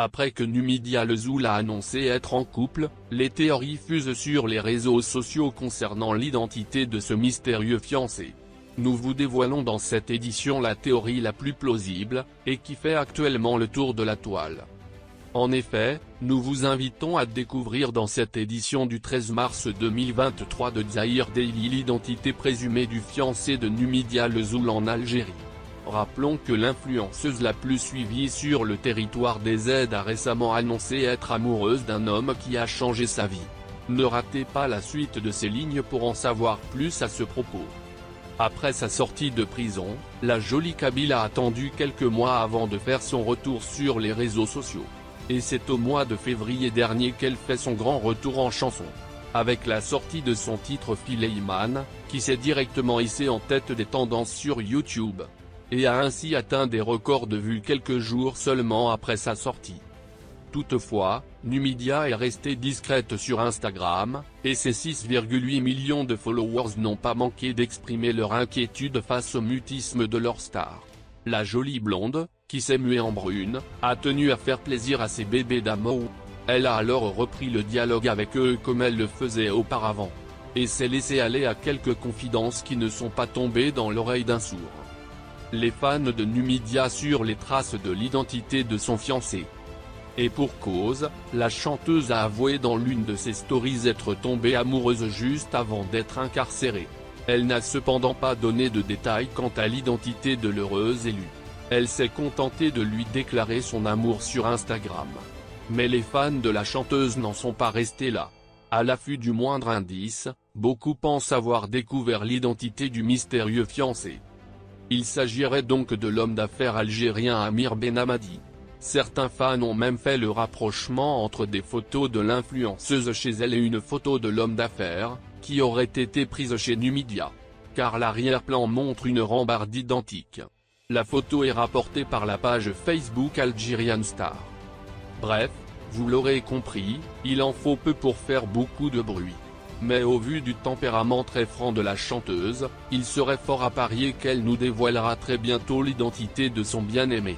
Après que Numidia Lezoul a annoncé être en couple, les théories fusent sur les réseaux sociaux concernant l'identité de ce mystérieux fiancé. Nous vous dévoilons dans cette édition la théorie la plus plausible, et qui fait actuellement le tour de la toile. En effet, nous vous invitons à découvrir dans cette édition du 13 mars 2023 de Zahir Daily l'identité présumée du fiancé de Numidia Lezoul en Algérie. Rappelons que l'influenceuse la plus suivie sur le territoire des aides a récemment annoncé être amoureuse d'un homme qui a changé sa vie. Ne ratez pas la suite de ces lignes pour en savoir plus à ce propos. Après sa sortie de prison, la jolie Kabyle a attendu quelques mois avant de faire son retour sur les réseaux sociaux. Et c'est au mois de février dernier qu'elle fait son grand retour en chanson. Avec la sortie de son titre Fileiman, qui s'est directement hissé en tête des tendances sur YouTube et a ainsi atteint des records de vues quelques jours seulement après sa sortie. Toutefois, Numidia est restée discrète sur Instagram, et ses 6,8 millions de followers n'ont pas manqué d'exprimer leur inquiétude face au mutisme de leur star. La jolie blonde, qui s'est muée en brune, a tenu à faire plaisir à ses bébés d'amour. Elle a alors repris le dialogue avec eux comme elle le faisait auparavant. Et s'est laissée aller à quelques confidences qui ne sont pas tombées dans l'oreille d'un sourd les fans de Numidia sur les traces de l'identité de son fiancé. Et pour cause, la chanteuse a avoué dans l'une de ses stories être tombée amoureuse juste avant d'être incarcérée. Elle n'a cependant pas donné de détails quant à l'identité de l'heureuse élue. Elle s'est contentée de lui déclarer son amour sur Instagram. Mais les fans de la chanteuse n'en sont pas restés là. À l'affût du moindre indice, beaucoup pensent avoir découvert l'identité du mystérieux fiancé. Il s'agirait donc de l'homme d'affaires algérien Amir Benhamadi. Certains fans ont même fait le rapprochement entre des photos de l'influenceuse chez elle et une photo de l'homme d'affaires, qui aurait été prise chez Numidia. Car l'arrière-plan montre une rambarde identique. La photo est rapportée par la page Facebook Algerian Star. Bref, vous l'aurez compris, il en faut peu pour faire beaucoup de bruit mais au vu du tempérament très franc de la chanteuse, il serait fort à parier qu'elle nous dévoilera très bientôt l'identité de son bien-aimé.